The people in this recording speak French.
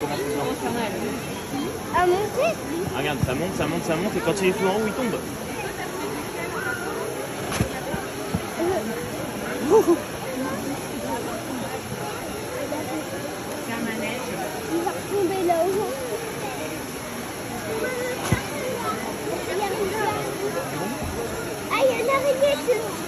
À monter Ah, Regarde, ça monte, ça monte, ça monte, et quand il est tout en haut, il tombe. Il va tomber là-haut. Ah, il y a une araignée